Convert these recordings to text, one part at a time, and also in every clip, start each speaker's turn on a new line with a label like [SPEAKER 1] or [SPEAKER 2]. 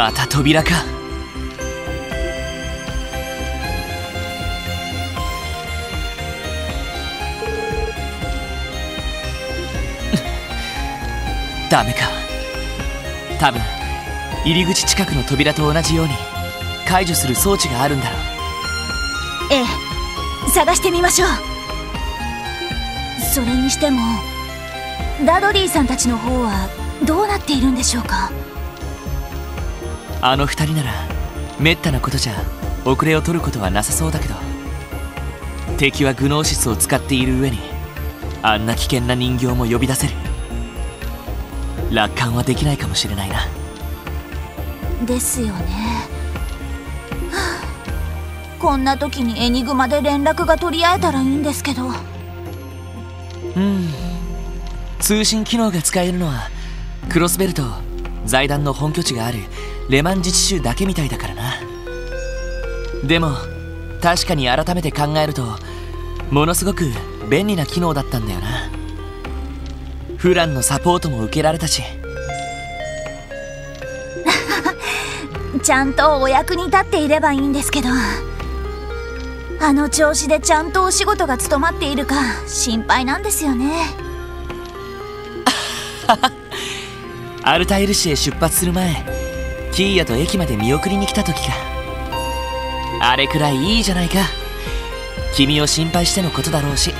[SPEAKER 1] また扉か。ダメか。多分入り口近くの扉と同じように解除する装置があるんだろう。
[SPEAKER 2] ええ。探してみましょう。それにしてもダドリーさんたちの方はどうなっているんでしょうか？
[SPEAKER 1] あの二人ならめったなことじゃ遅れを取ることはなさそうだけど。敵はグノーシスを使っている上にあんな危険な人形も呼び出せる。楽観はできないかもしれないな。
[SPEAKER 2] ですよね、はあ、こんな時にエニグマで連絡が取り合えたらいいんですけど。
[SPEAKER 1] うん。通信機能が使えるのはクロスベルト財団の本拠地があるレマン自治州だけみたいだからな。でも確かに改めて考えるとものすごく便利な機能だったんだよな。フランのサポートも受けられたし。
[SPEAKER 2] ちゃんとお役に立っていればいいんですけど。あの調子でちゃんとお仕事が務まっているか心配なんですよね。
[SPEAKER 1] アルタイル市へ出発する前キーヤと駅まで見送りに来た時か。あれくらいいいじゃないか。君を心配してのことだろうし。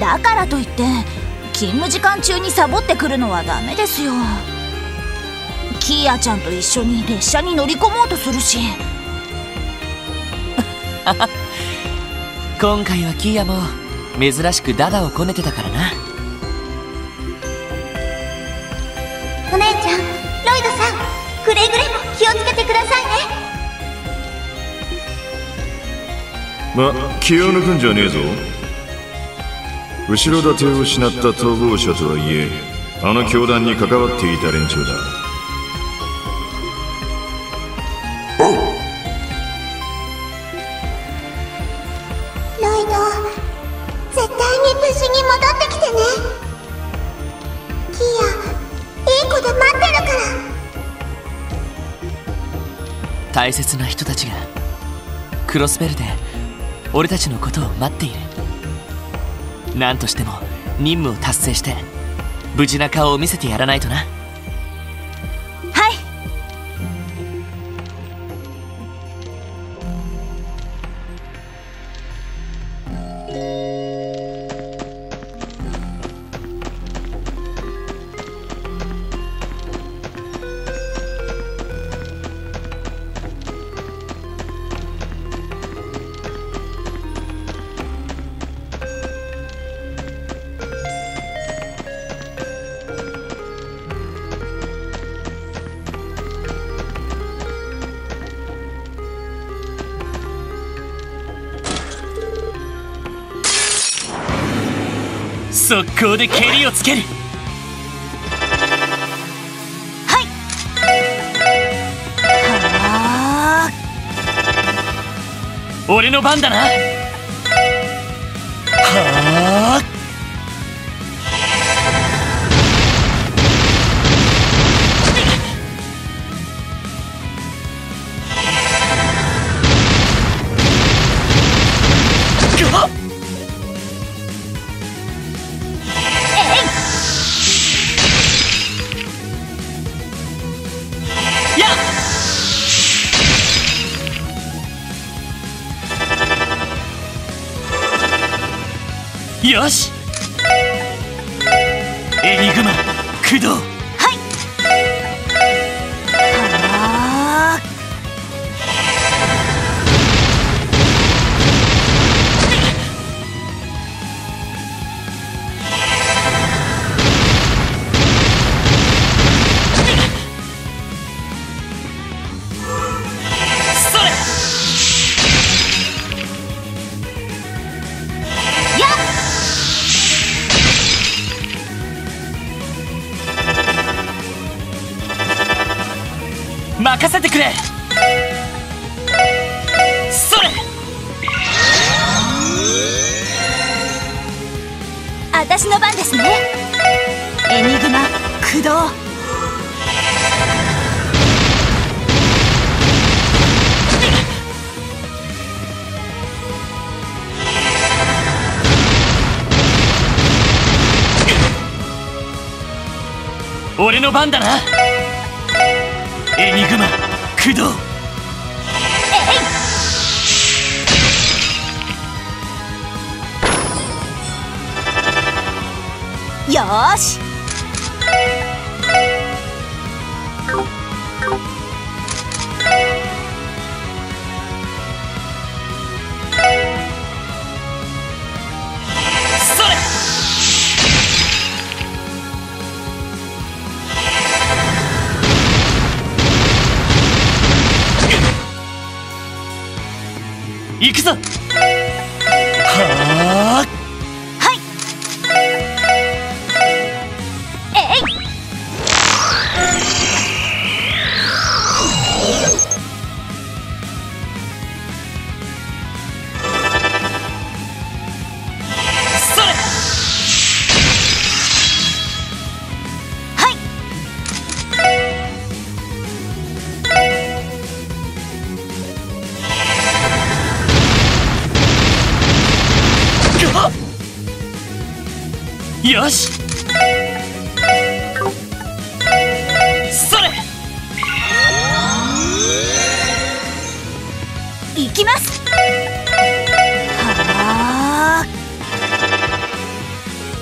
[SPEAKER 2] だからといって勤務時間中にサボってくるのはダメですよ。キーヤちゃんと一緒に列車に乗り込もうとするし。
[SPEAKER 1] 今回はキーヤも珍しくダダをこねてたからな
[SPEAKER 3] ま気を抜くんじゃねえぞ。後ろ盾を失った逃亡者とはいえあの教団に関わっていた連中だ。
[SPEAKER 4] ロイド絶対に無事に戻ってきてね。キーヤいい子で待ってるから。
[SPEAKER 1] 大切な人たちがクロスベルで俺たちのことを待っている。何としても任務を達成して無事な顔を見せてやらないとな。速攻で蹴りをつける。
[SPEAKER 2] はい。はあ。
[SPEAKER 1] 俺の番だなてくれ。それ。
[SPEAKER 2] しの番ですね。エニグマ駆動。
[SPEAKER 1] 俺の番だな。エニグマ。駆動
[SPEAKER 2] よーし。
[SPEAKER 1] 行くぞ。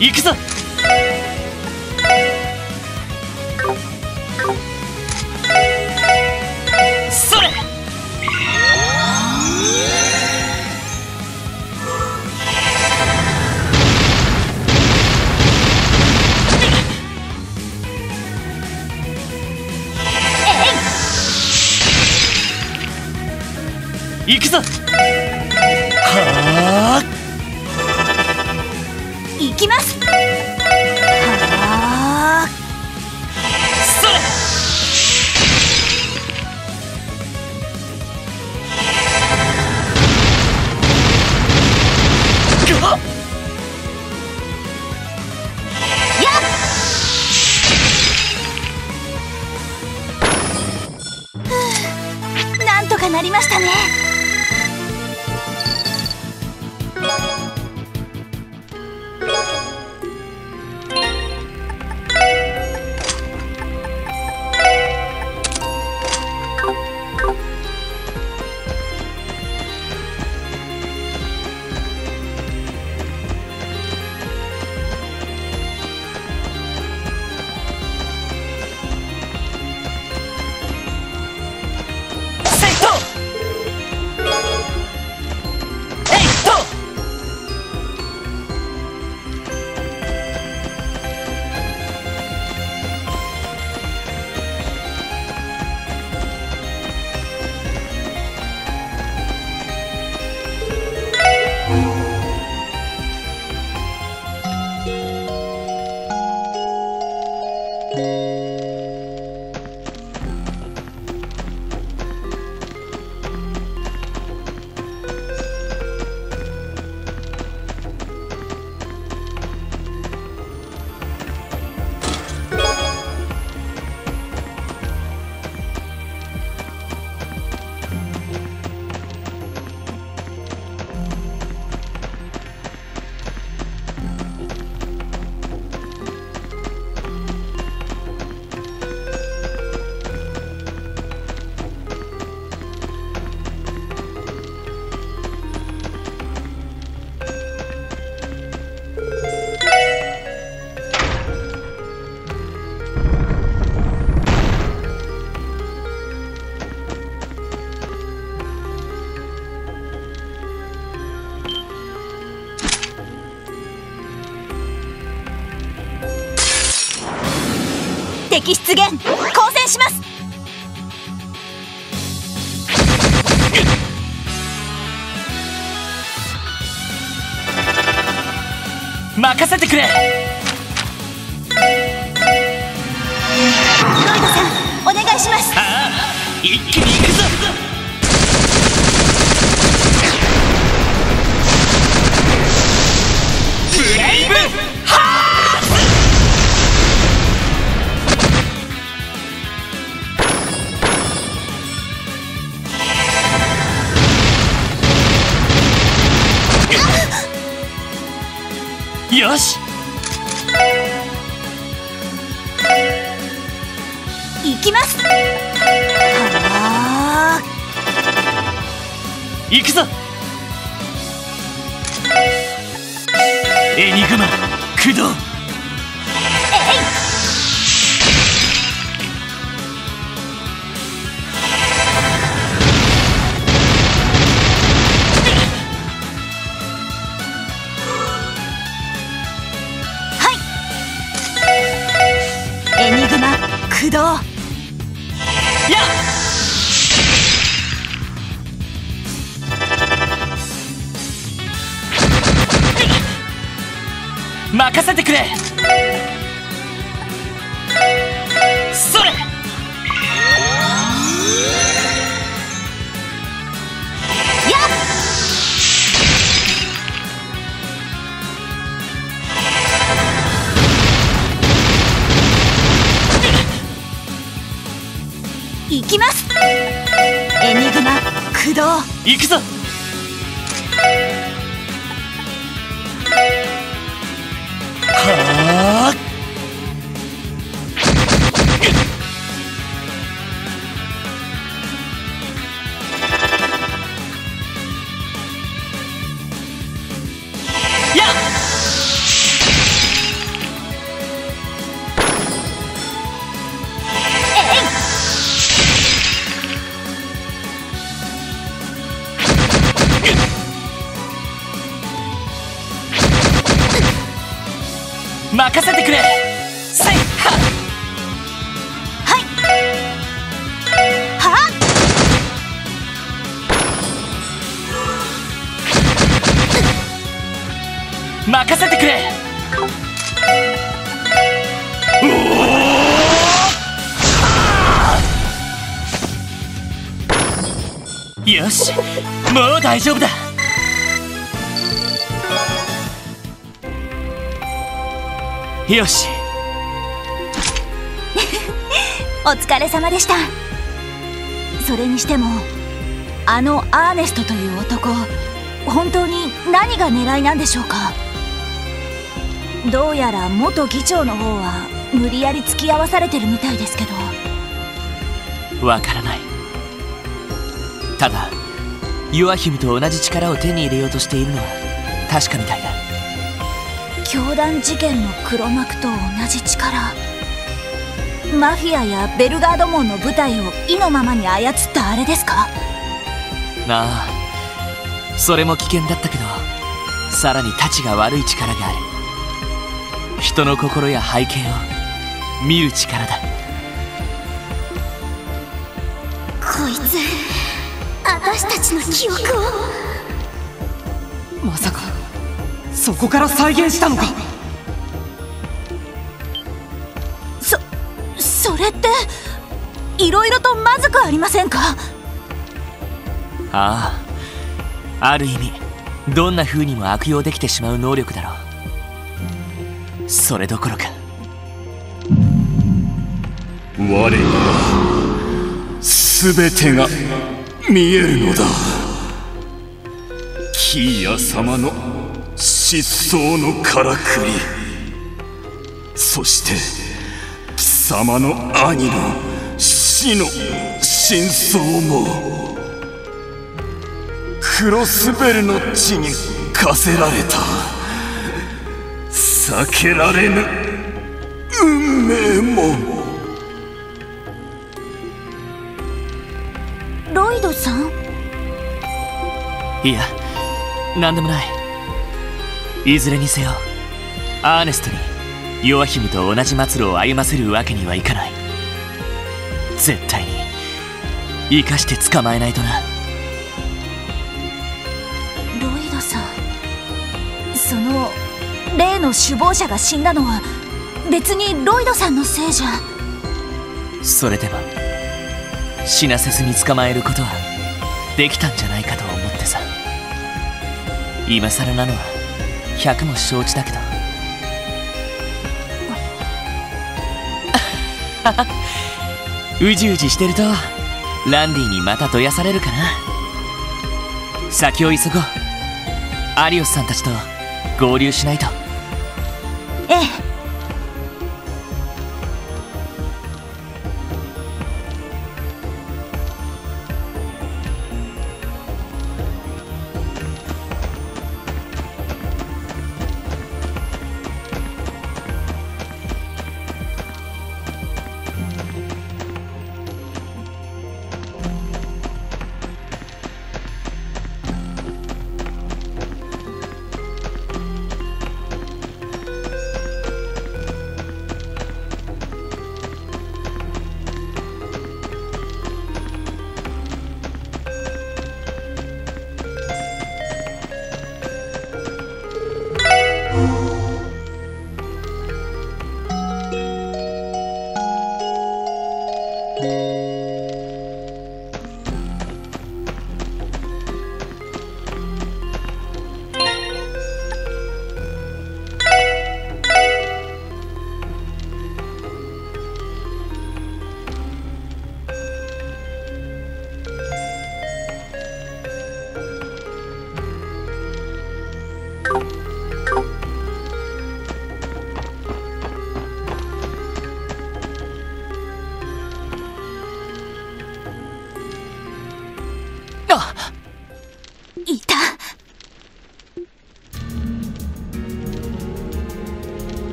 [SPEAKER 2] 行
[SPEAKER 1] くぞ
[SPEAKER 2] 敵出現交戦します。
[SPEAKER 1] 任せてくれ。
[SPEAKER 2] ロイドさんお願いします。
[SPEAKER 1] ああ一気に行くぞ
[SPEAKER 2] きます。はあ。
[SPEAKER 1] 行くぞ。エニグマ駆動。
[SPEAKER 2] エニグマ駆動
[SPEAKER 1] 任せてくれ。それ。
[SPEAKER 2] やっ。行きます。エニグマ駆動。
[SPEAKER 1] 行くぞ。任せてくれ。よしもう大丈夫だ。よし。
[SPEAKER 2] お疲れ様でした。それにしてもあのアーネストという男本当に何が狙いなんでしょうか？どうやら元議長の方は無理やり付き合わされてるみたいですけど。
[SPEAKER 1] わからない。ただヨアヒムと同じ力を手に入れようとしているのは確かみたいだ。
[SPEAKER 2] 教団事件の黒幕と同じ力。マフィアやベルガード門の部隊を意のままに操ったあれですか？
[SPEAKER 1] なあそれも危険だったけどさらに太刀が悪い力がある人の心や背景を見る力だ。
[SPEAKER 4] こいつ私たちの記憶を。
[SPEAKER 5] まさかそこから再現したのか。
[SPEAKER 2] そそれっていろいろとまずくありませんか？
[SPEAKER 1] ああ。ある意味どんな風にも悪用できてしまう能力だろうそれどころか。
[SPEAKER 6] 我には全てが見えるのだ。キーヤ様の失踪のからくり。そして貴様の兄の死の真相も。クロスベルの地に課せられた。避けられぬ。運命も。
[SPEAKER 2] ロイドさん？
[SPEAKER 1] いや何でもない。いずれにせよアーネストにヨアヒムと同じ末路を歩ませるわけにはいかない。絶対に生かして捕まえないとな
[SPEAKER 2] 例の首謀者が死んだのは別にロイドさんのせいじゃ。
[SPEAKER 1] それでも死なせずに捕まえることはできたんじゃないかと思ってさ。今更なのは百も承知だけど。うじうじしてるとランディにまたどやされるかな。先を急ごう。アリオスさんたちと合流しないと。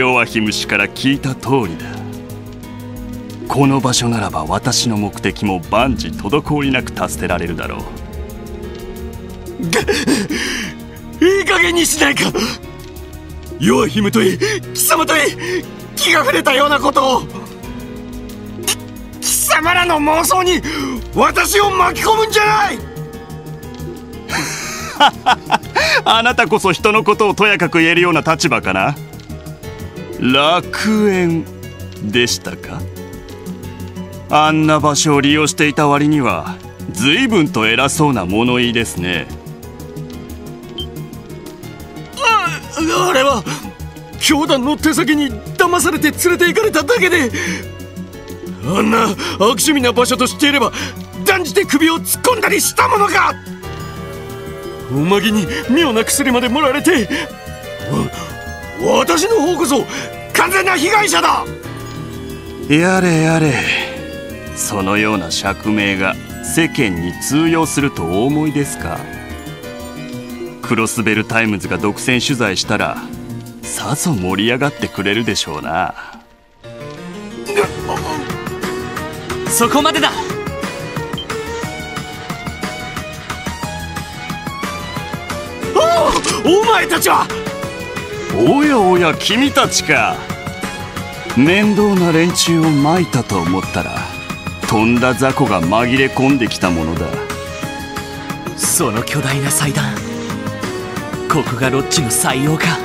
[SPEAKER 6] ヨアヒム氏から聞いた通りだ。この場所ならば私の目的も万事滞りなく達せられるだろう。いい加減にしないか。ヨアヒムといい貴様といい気が触れたようなことを。貴様らの妄想に私を巻き込むんじゃない。あなたこそ人のことをとやかく言えるような立場かな楽園でしたか？あんな場所を利用していた割には随分と偉そうな物言いですね。ああれは教団の手先に騙されて連れて行かれただけであんな悪趣味な場所と知っていれば断じて首を突っ込んだりしたものか！おまけに妙な薬まで盛られて私の方こそ完全な被害者だ。やれやれ。そのような釈明が世間に通用するとお思いですか？クロスベルタイムズが独占取材したらさぞ盛り上がってくれるでしょうな。
[SPEAKER 1] そこまでだ。
[SPEAKER 6] お前たちはおやおや君たちか。面倒な連中をまいたと思ったらとんだ雑魚が紛れ込んできたものだ。
[SPEAKER 1] その巨大な祭壇ここがロッチの採用か。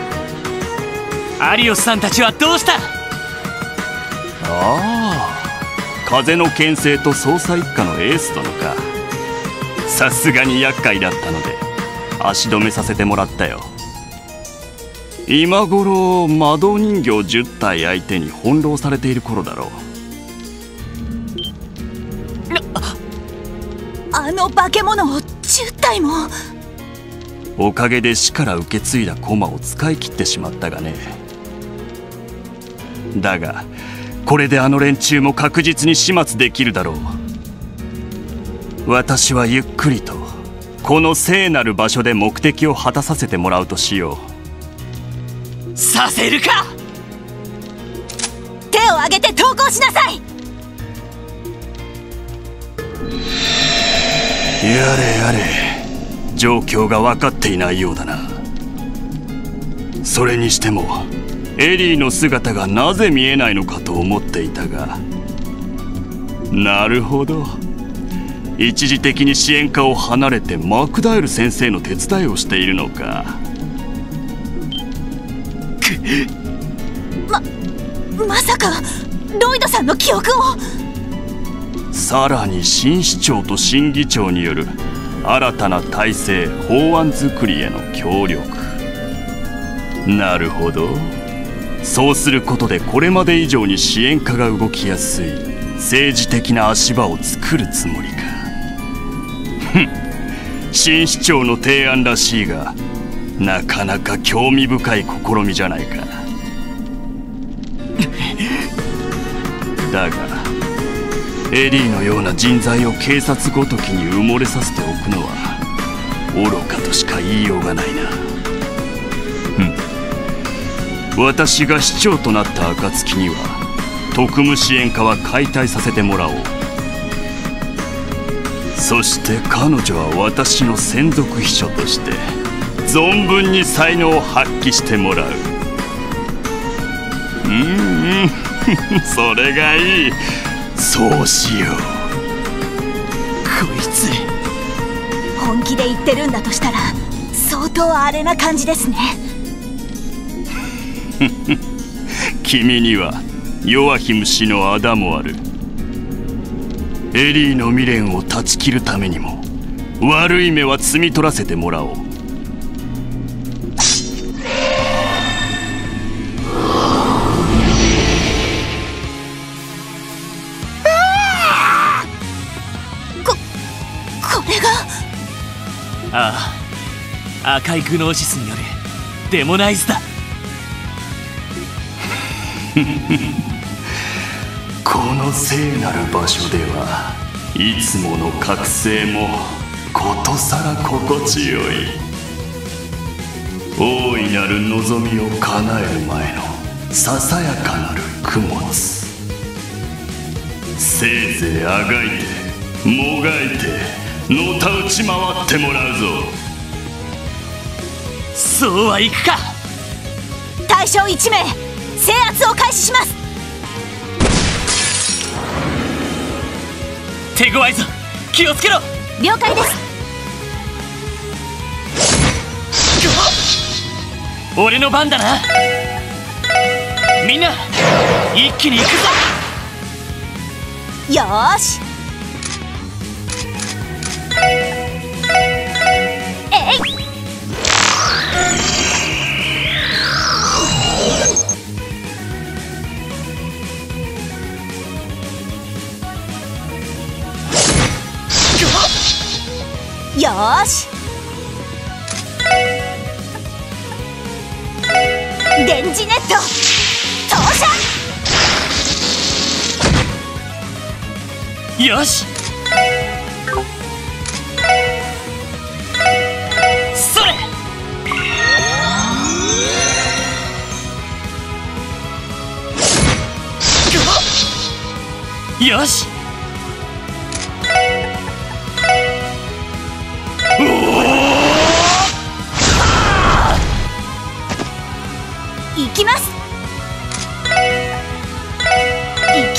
[SPEAKER 1] アリオスさんたちはどうした？
[SPEAKER 6] ああ風の牽制と捜査一課のエース殿か。さすがに厄介だったので足止めさせてもらったよ今頃魔導人形10体相手に翻弄されている頃だろう。
[SPEAKER 2] あの化け物を10体も？
[SPEAKER 6] おかげで死から受け継いだ駒を使い切ってしまったがね。だがこれであの連中も確実に始末できるだろう。私はゆっくりとこの聖なる場所で目的を果たさせてもらうとしよ
[SPEAKER 1] させるか！
[SPEAKER 2] 手を挙げて投降しなさい！
[SPEAKER 6] うやれやれ。状況が分かっていないようだな。それにしてもエリーの姿がなぜ見えないのかと思っていたが。なるほど。一時的に支援課を離れてマクダエル先生の手伝いをしているのか
[SPEAKER 2] まさかロイドさんの記憶を。
[SPEAKER 6] さらに新市長と新議長による新たな体制法案作りへの協力。なるほど。そうすることでこれまで以上に支援課が動きやすい。政治的な足場を作るつもりか。ふん。新市長の提案らしいがなかなか興味深い試みじゃないか。だがエリーのような人材を警察ごときに埋もれさせておくのは愚かとしか言いようがないな。ふん。私が市長となった暁には特務支援課は解体させてもらおう。そして彼女は私の専属秘書として存分に才能を発揮してもらう。うんうん。それがいい。そうしよう。
[SPEAKER 1] こいつ
[SPEAKER 2] 本気で言ってるんだとしたら相当あれな感じですね。
[SPEAKER 6] 君にはヨアヒム氏の仇もある。エリーの未練を断ち切るためにも悪い目は摘み取らせてもらおう
[SPEAKER 1] 赤いグノーシスによるデモナイズだ。
[SPEAKER 6] この聖なる場所ではいつもの覚醒もことさら心地よい。大いなる望みを叶える前のささやかなる供物。せいぜいあがいてもがいてのたうち回ってもらうぞ。
[SPEAKER 1] そうはいくか。
[SPEAKER 2] 対象1名制圧を開始します。
[SPEAKER 1] 手強いぞ。気をつけろ。
[SPEAKER 2] 了解です。
[SPEAKER 1] 俺の番だな。みんな一気に行くぞ。
[SPEAKER 2] よーしよし。電磁ネット投射。
[SPEAKER 1] よし。それよし。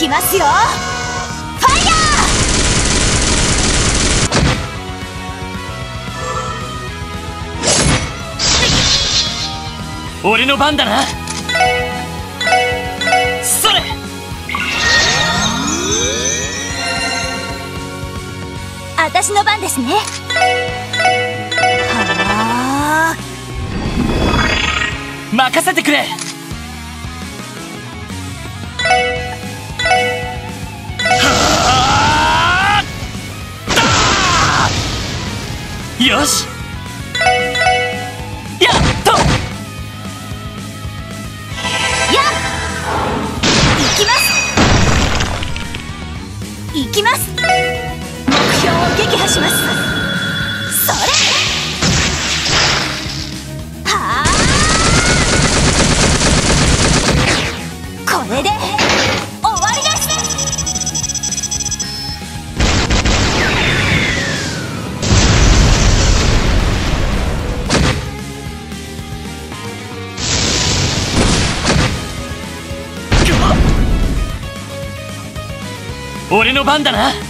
[SPEAKER 2] きますよ。ファイヤ
[SPEAKER 1] 俺の番だな。それ。
[SPEAKER 2] の番ですね。はあ。
[SPEAKER 1] 任せてくれよしの番だな。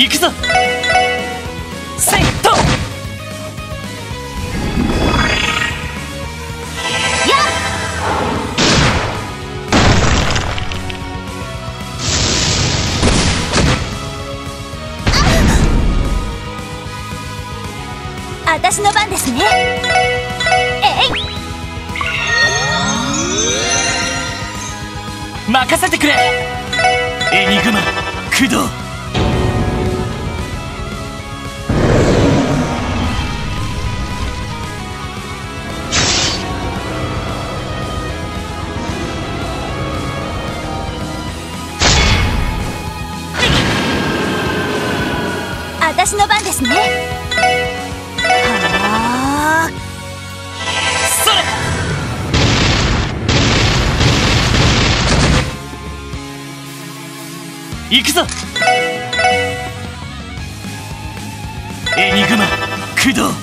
[SPEAKER 1] 行くぞ。セット
[SPEAKER 2] やっ。私の番ですねえい
[SPEAKER 1] 任せてくれエニグマ駆動行くぞ。エニグマ駆動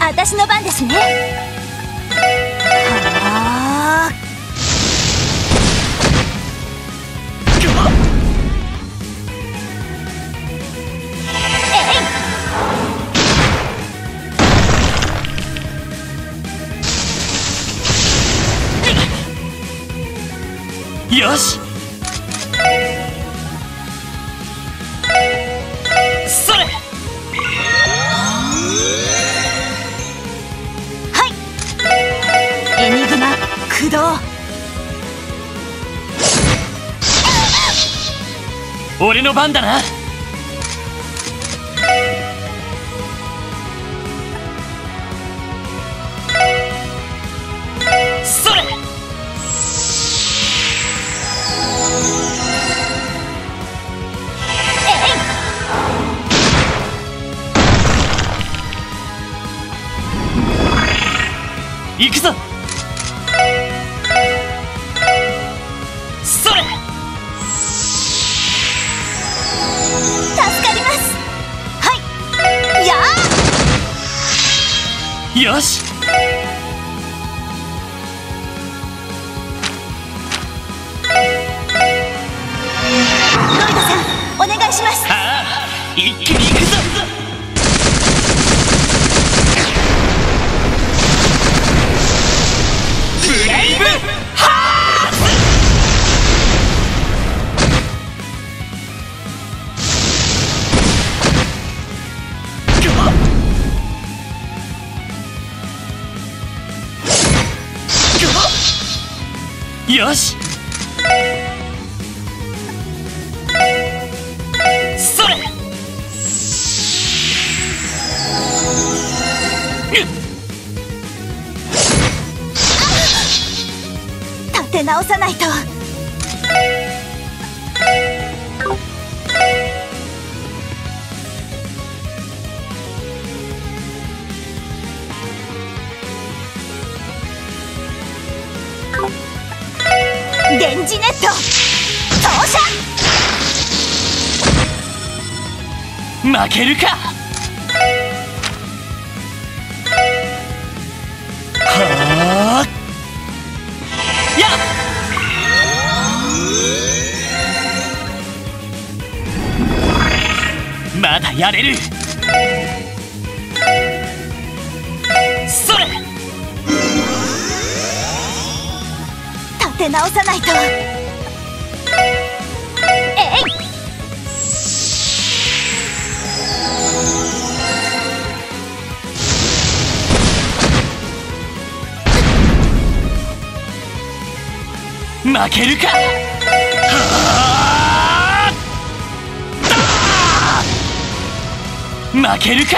[SPEAKER 2] 私の番ですね。はあ。
[SPEAKER 1] よし俺の番だな。
[SPEAKER 2] 直さないと。電磁ネット。投射
[SPEAKER 1] 負けるか！やれる。それ。
[SPEAKER 2] 立て直さないと。えい。
[SPEAKER 1] 負けるか。は負けるか？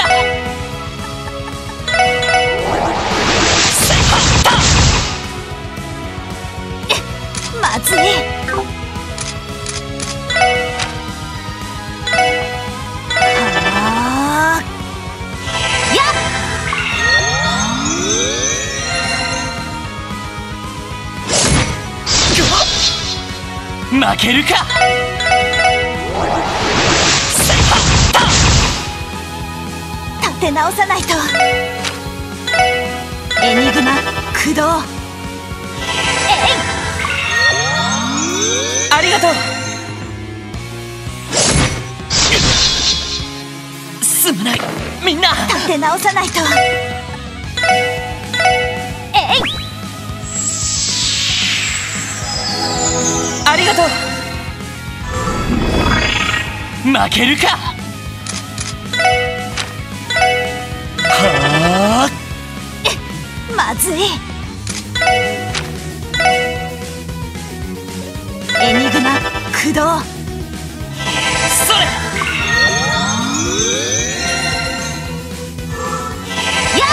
[SPEAKER 2] まずい
[SPEAKER 1] 負けるか？
[SPEAKER 2] て直さないと。エニグマ駆動。えい！
[SPEAKER 1] ありがとう。すまない。みんな。
[SPEAKER 2] 立て直さないと。えい！
[SPEAKER 1] ありがとう。負けるか
[SPEAKER 2] まずい。エニグマ駆動。
[SPEAKER 1] それ。
[SPEAKER 2] やっ。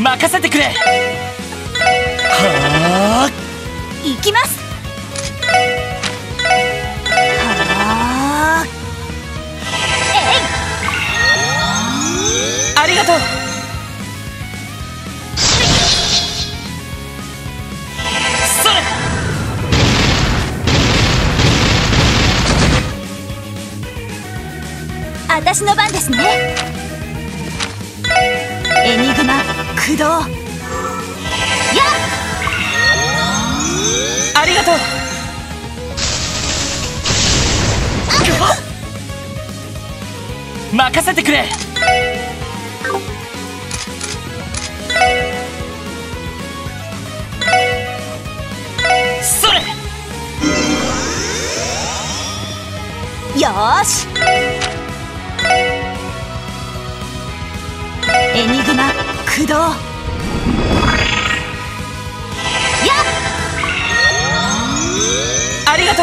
[SPEAKER 1] 任せてくれ。はあ
[SPEAKER 2] 行きますあ
[SPEAKER 1] りがとう。
[SPEAKER 2] 私の番ですね。エニグマ駆動。やっ。
[SPEAKER 1] ありがとう。任せてくれ
[SPEAKER 2] よーし。エニグマ駆動。やっ。
[SPEAKER 1] ありがと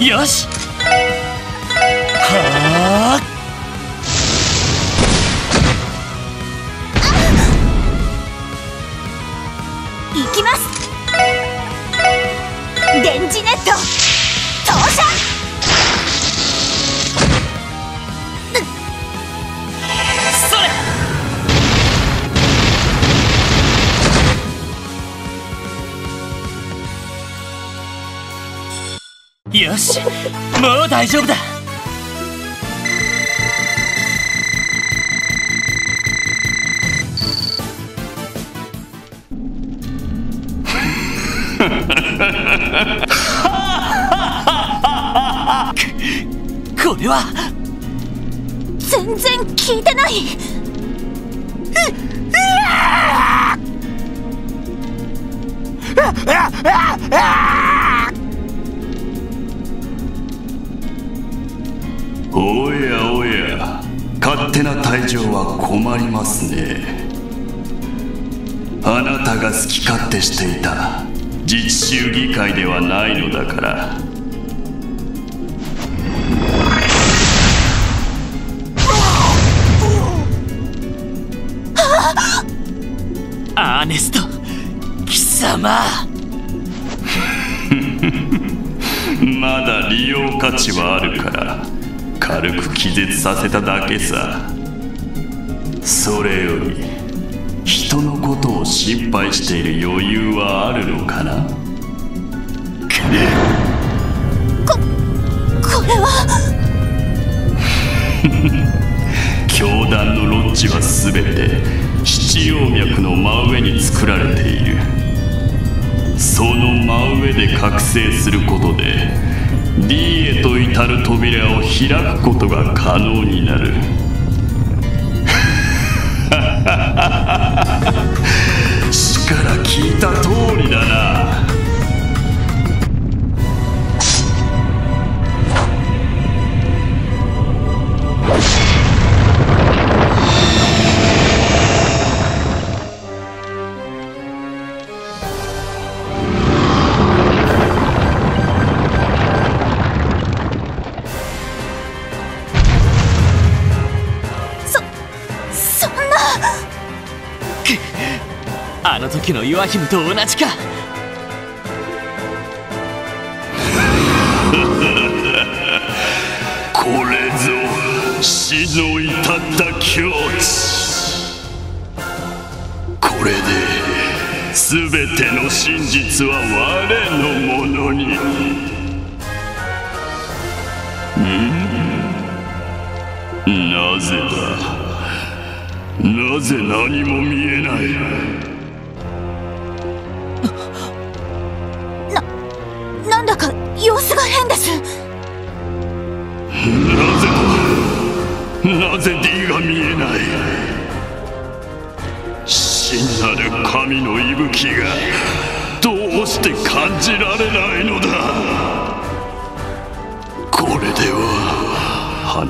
[SPEAKER 1] う。よし。はあ
[SPEAKER 2] 行きます。電磁ネット投射
[SPEAKER 1] よしもう大丈夫だ。これは。
[SPEAKER 2] 全然効いてない。
[SPEAKER 6] お勝手な退場は困りますね。あなたが好き勝手していた自治州議会ではないのだから。
[SPEAKER 1] アーネスト貴様
[SPEAKER 6] まだ利用価値はあるから軽く気絶させただけさ。それより人のことを心配している余裕はあるのかな？
[SPEAKER 2] これは。
[SPEAKER 6] 教団のロッジは全て七葉脈の真上に作られているその真上で覚醒することで D へと至る扉を開くことが可能になる。死から聞いた通りだな。
[SPEAKER 1] 時のヨアヒムと同じか。
[SPEAKER 6] これぞ死の至った境地。これで全ての真実は我のものに。ん？なぜだ？なぜ何も見えない？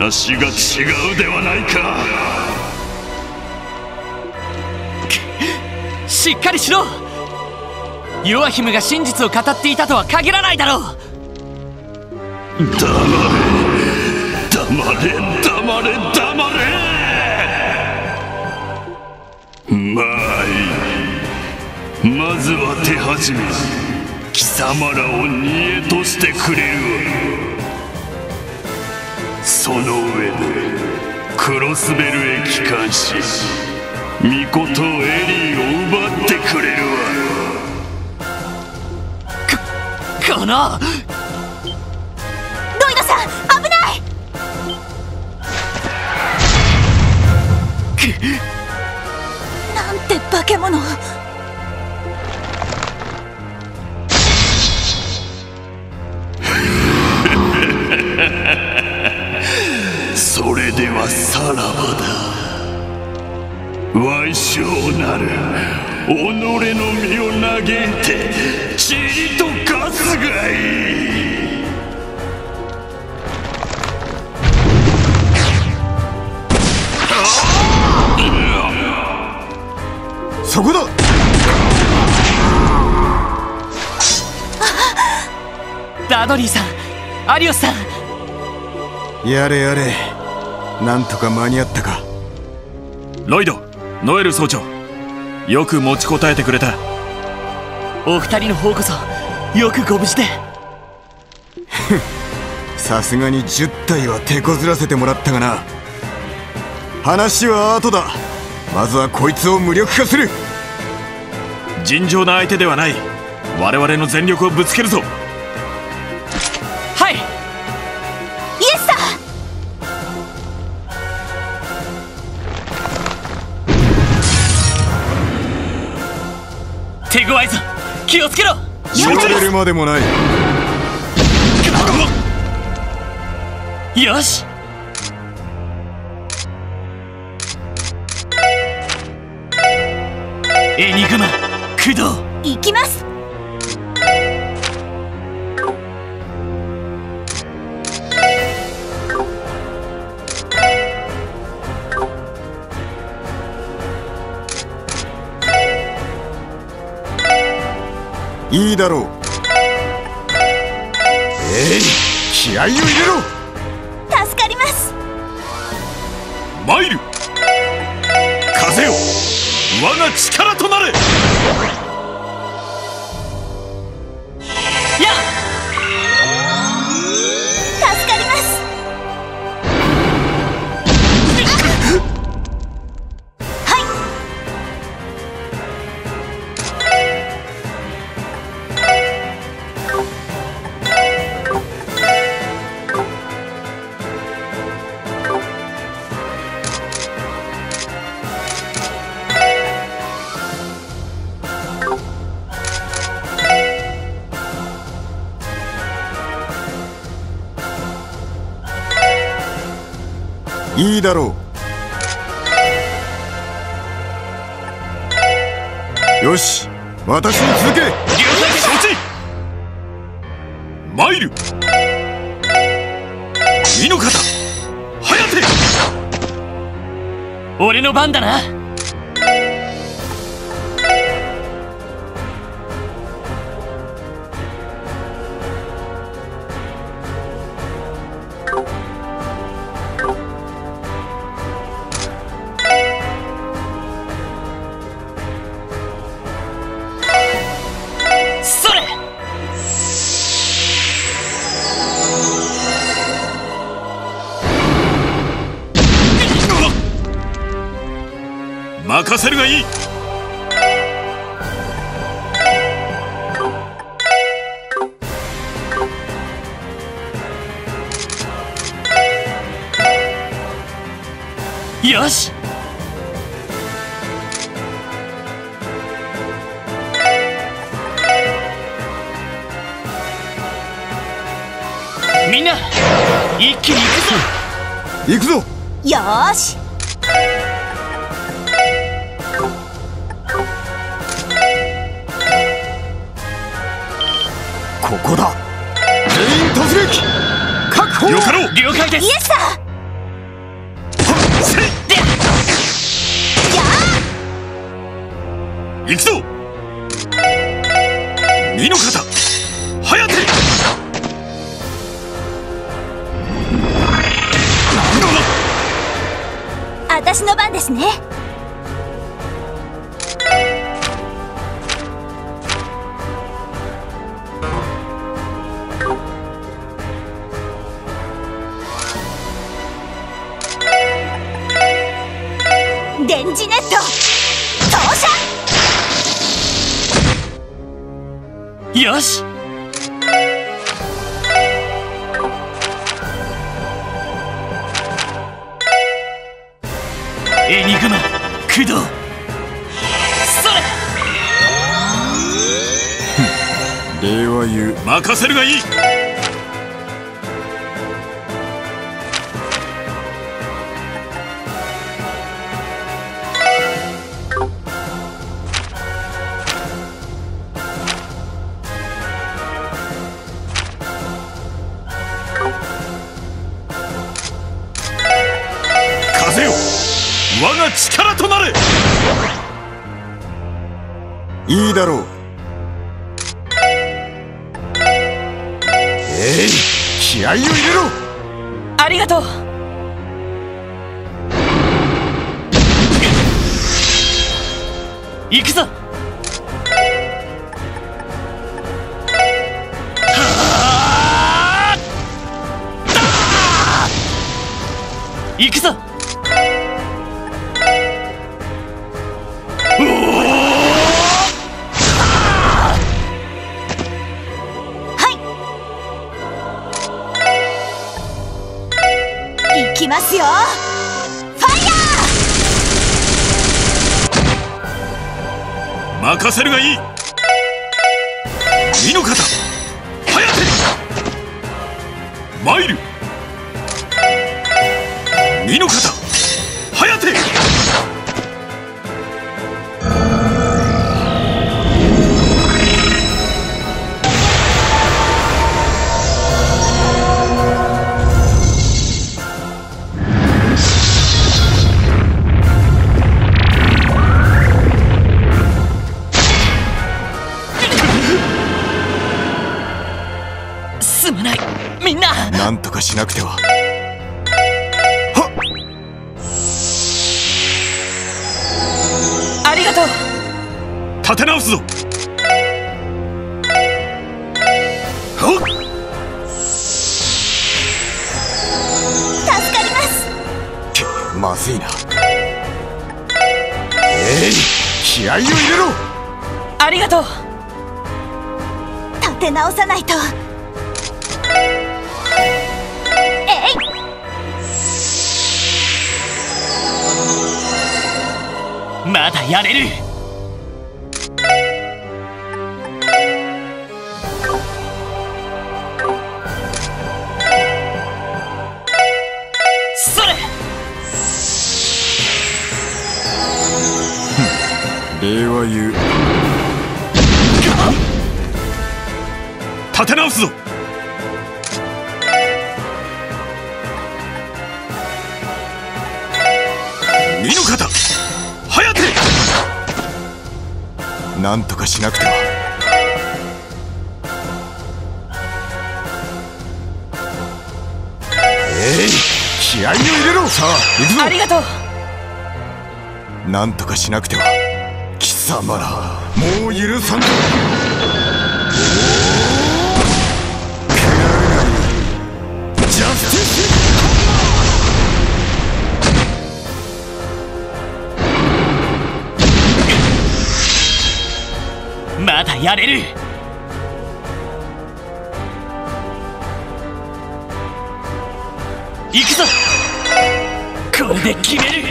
[SPEAKER 6] 話が違うではないか。
[SPEAKER 1] しっかりしろ。ヨアヒムが真実を語っていたとは限らないだろう。
[SPEAKER 6] 黙れ。黙れ。黙れ。黙れ。まあいいまずは手始め貴様らを煮えとしてくれる。わその上でクロスベルへ帰還しミコとエリーを奪ってくれるわ。
[SPEAKER 1] この
[SPEAKER 2] ロイドさん危ない！なんて化け物。
[SPEAKER 6] ではさらばだ。矮小なる。己の身を嘆いて塵と化すがいい。
[SPEAKER 7] そこだ。
[SPEAKER 1] ダドリーさんアリオスさん。
[SPEAKER 7] やれやれなんとか間に合ったか。
[SPEAKER 6] ロイドノエル総長。よく持ちこたえてくれた。
[SPEAKER 1] お二人の方こそよくご無事で。
[SPEAKER 7] さすがに10体は手こずらせてもらったがな。話は後だ。まずはこいつを無力化する。
[SPEAKER 6] 尋常な相手ではない。我々の全力をぶつけるぞ
[SPEAKER 1] 気をつけろ。
[SPEAKER 7] 言われるまでもない。
[SPEAKER 1] よし。エニグマ駆動。
[SPEAKER 2] 行きます
[SPEAKER 7] いいだろう。えい気合を入れろ。だろう。よし私に続け。
[SPEAKER 6] 了解承知。参る。身の方颯
[SPEAKER 1] 俺の番だな
[SPEAKER 6] させるがいい。
[SPEAKER 1] よし。
[SPEAKER 2] エ
[SPEAKER 1] ニグマ駆動。それ。
[SPEAKER 7] 礼は言う。
[SPEAKER 6] 任せるがいい
[SPEAKER 7] だろう。えい気合を入れろ。
[SPEAKER 1] ありがとう。行くぞな
[SPEAKER 7] とかしなくては。
[SPEAKER 1] ありがとう。
[SPEAKER 6] 立て直すぞ！ほっ！
[SPEAKER 2] 助かります。
[SPEAKER 7] まずいな。えい！気合を入れろ！
[SPEAKER 1] ありがとう。
[SPEAKER 2] 立て直さないと
[SPEAKER 1] まだやれる。それ
[SPEAKER 7] 礼は言う。
[SPEAKER 6] 立て直すぞ
[SPEAKER 7] なんとかしなくては。えい気合を入れろさ。あ行くぞ。
[SPEAKER 1] ありがとう。
[SPEAKER 7] なんとかしなくては。貴様らもう許さんぞ
[SPEAKER 1] やれる。くぞ。これで決める。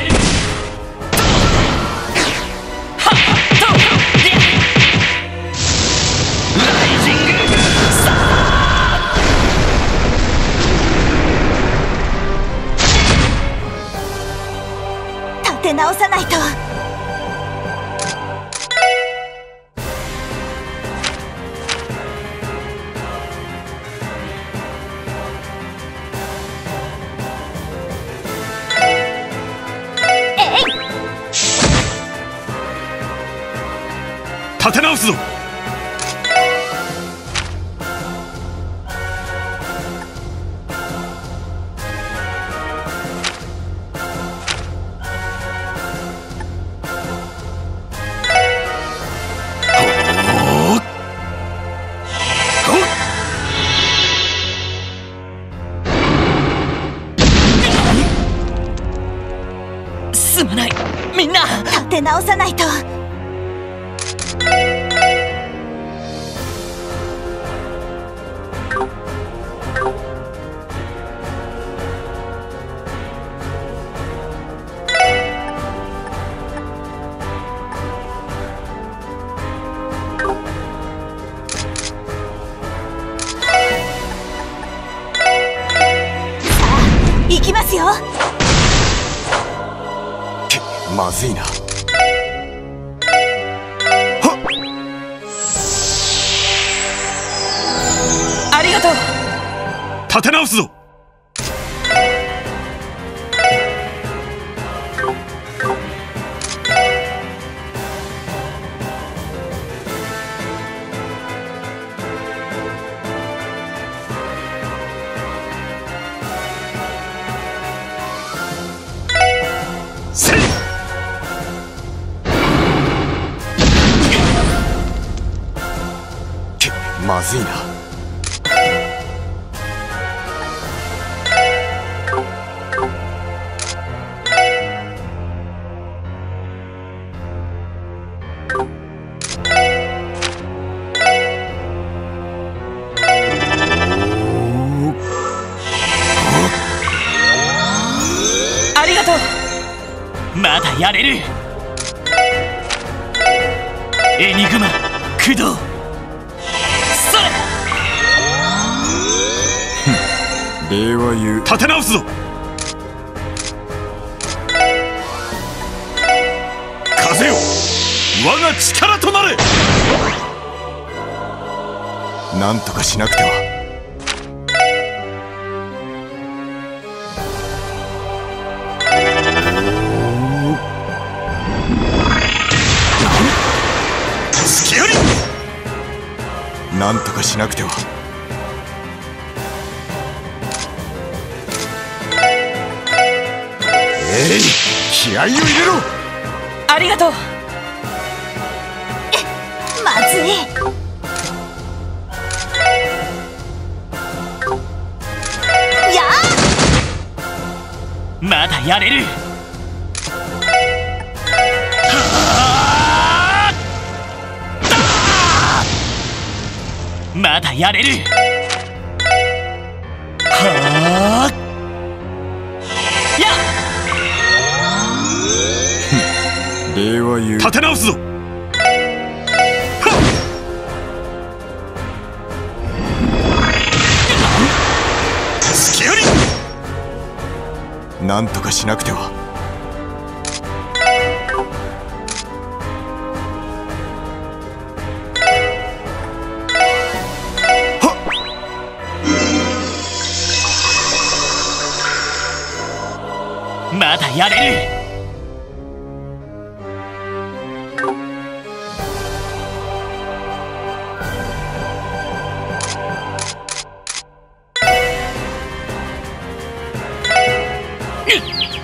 [SPEAKER 1] 立
[SPEAKER 7] て直さないと。
[SPEAKER 2] すぞ。
[SPEAKER 1] すまない。みんな。
[SPEAKER 7] 立て直さないと。Ravina. ま
[SPEAKER 1] だやれる。
[SPEAKER 8] は
[SPEAKER 2] あ
[SPEAKER 7] や
[SPEAKER 1] は
[SPEAKER 8] 言う。
[SPEAKER 2] 立て直すぞ。
[SPEAKER 8] なんとかしなくては。
[SPEAKER 1] やれる。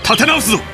[SPEAKER 2] 立て直すぞ。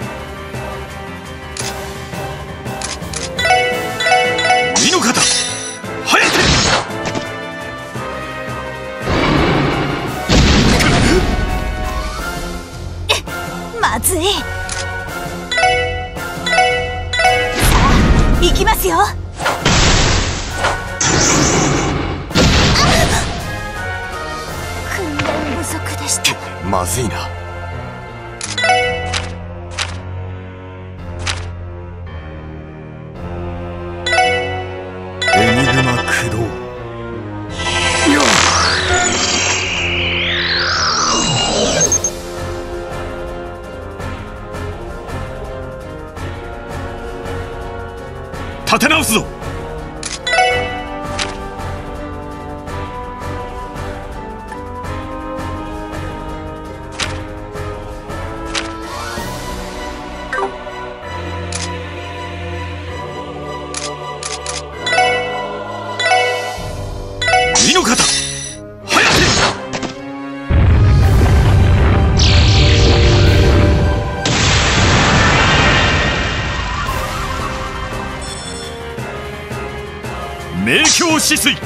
[SPEAKER 6] 止水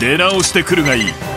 [SPEAKER 6] 出直してくるがいい。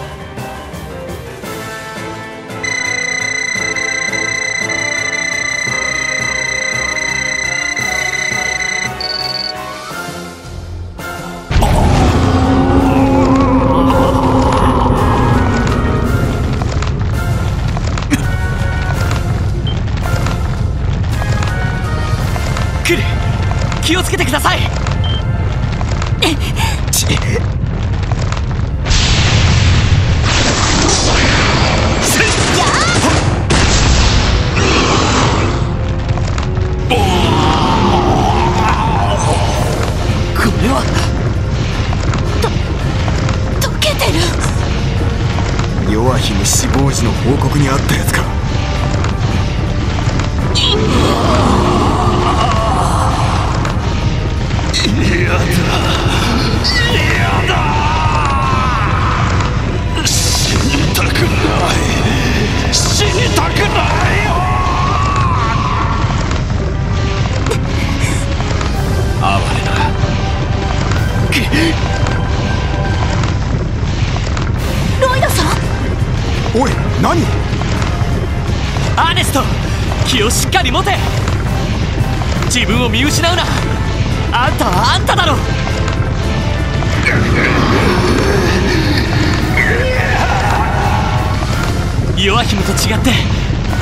[SPEAKER 7] ヒム
[SPEAKER 1] と違って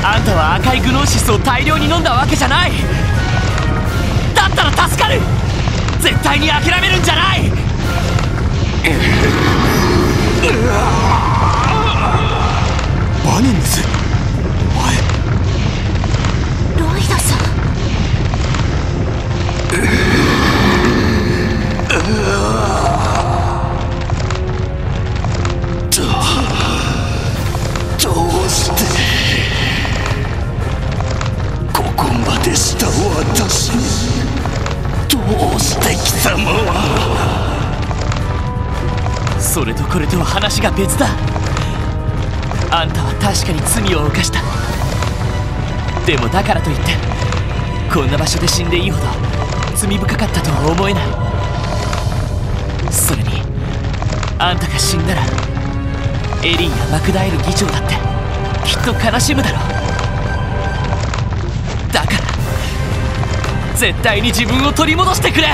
[SPEAKER 1] あんたは赤いグノーシスを大量に飲んだわけじゃない。だったら助かる。絶対に諦めるんじゃない。
[SPEAKER 7] バニングスお前。
[SPEAKER 2] ロイドさん。
[SPEAKER 6] どした。私に。どうして貴様は。
[SPEAKER 1] それとこれとは話が別だ。あんたは確かに罪を犯した。でもだからといってこんな場所で死んでいいほど罪深かったとは思えない。それにあんたが死んだらエリンやマクダエル議長だってきっと悲しむだろう。だから絶対に自分を取り戻してくれ。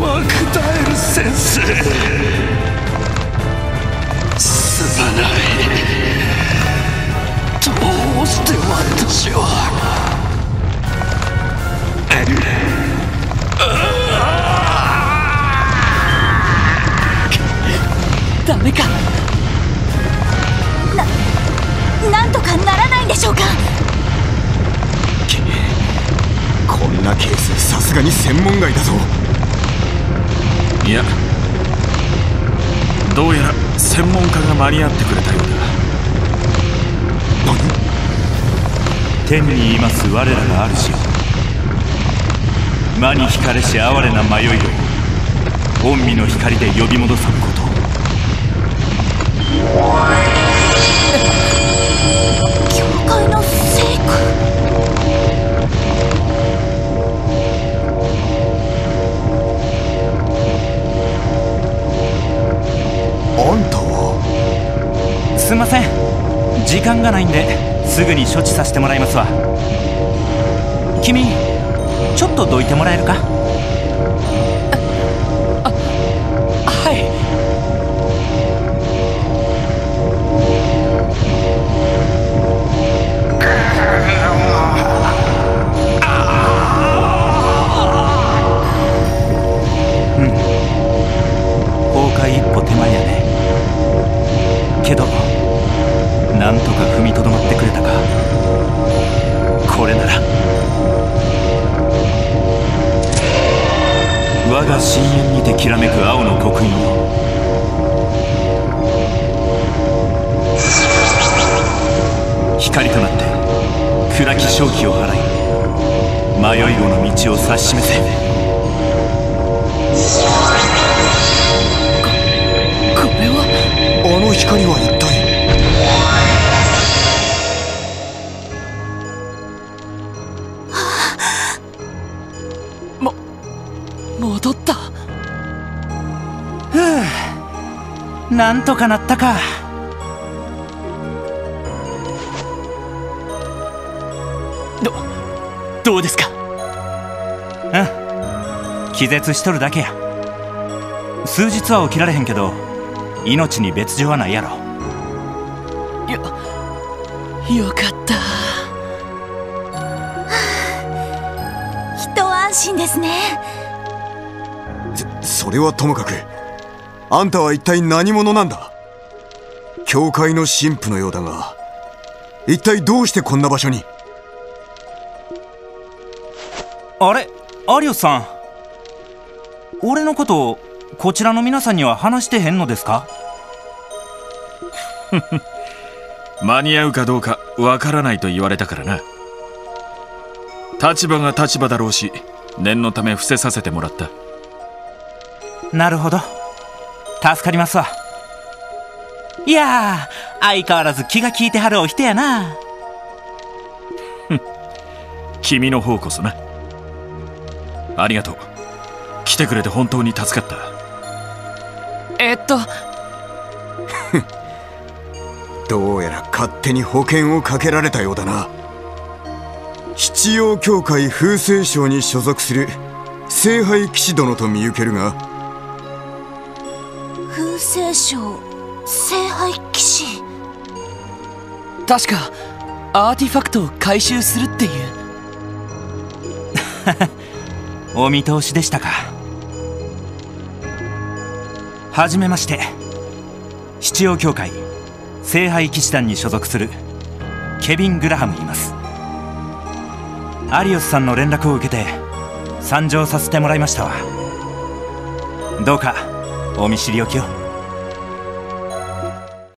[SPEAKER 6] マクダエル先生すまない。どうして私は。
[SPEAKER 1] ダメか。
[SPEAKER 2] ななんとかならないんでしょうか？
[SPEAKER 7] こんなケースさすがに専門外だぞ。
[SPEAKER 6] いやどうやら専門家が間に合ってくれたようだ。天にいます我らが主。よ魔に惹かれし哀れな迷いを御身の光で呼び戻さんこと
[SPEAKER 9] すんません。時間がないんですぐに処置させてもらいますわ。君ちょっとどいてもらえるか？深淵にてきらめく青の刻印よ光となって暗き正気を払い迷い子の道を指し示せ。
[SPEAKER 1] これは。
[SPEAKER 7] あの光は一体
[SPEAKER 9] なんとかなったか。
[SPEAKER 1] どどうですか？
[SPEAKER 9] うん。気絶しとるだけや。数日は起きられへんけど命に別状はないやろ。
[SPEAKER 1] よよかった。
[SPEAKER 2] 一安心ですね。
[SPEAKER 7] それはともかくあんたは一体何者なんだ？教会の神父のようだが一体どうしてこんな場所に？
[SPEAKER 9] あれアリオスさん。俺のことこちらの皆さんには話してへんのですか？
[SPEAKER 6] 間に合うかどうかわからないと言われたからな。立場が立場だろうし念のため伏せさせてもらった。
[SPEAKER 9] なるほど助かりますわ。いやー相変わらず気が利いてはるお人やな。
[SPEAKER 6] 君の方こそな。ありがとう。来てくれて本当に助かった。
[SPEAKER 1] えっと。
[SPEAKER 7] どうやら勝手に保険をかけられたようだな。七葉教会風星省に所属する聖杯騎士殿と見受けるが
[SPEAKER 2] 風星賞聖杯騎士。
[SPEAKER 1] 確かアーティファクトを回収するっていう。
[SPEAKER 9] お見通しでしたか。はじめまして。七葉教会聖杯騎士団に所属するケビン・グラハムいます。アリオスさんの連絡を受けて参上させてもらいましたわ。どうかお見知りおきを。